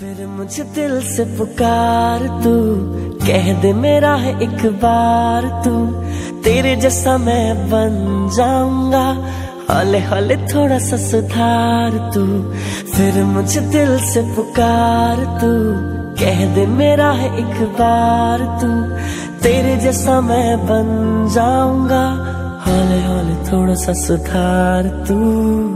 फिर मुझे दिल से पुकार तू। कह दे मेरा है एक बार तू। तेरे जैसा मैं बन जाऊँगा। हौले हौले थोड़ा सा सुधार तू। फिर मुझे दिल से पुकार तू। कह दे मेरा है एक बार तू। तेरे जैसा मैं बन जाऊँगा। हौले हौले थोड़ा सा सुधार तू।